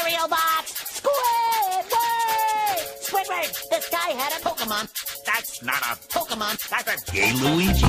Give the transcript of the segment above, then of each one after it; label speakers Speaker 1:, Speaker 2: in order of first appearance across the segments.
Speaker 1: cereal box! Squidward! Squidward, this guy had a Pokemon. That's not a Pokemon. That's a gay Luigi.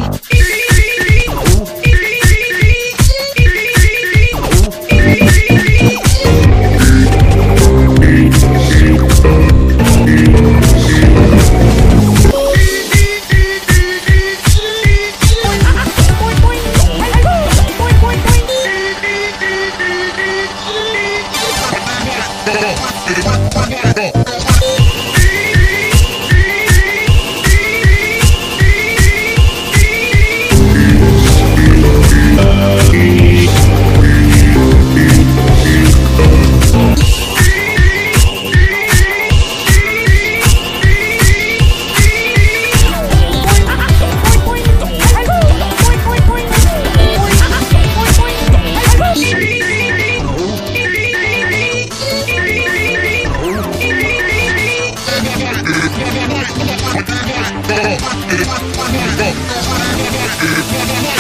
Speaker 2: Thank you.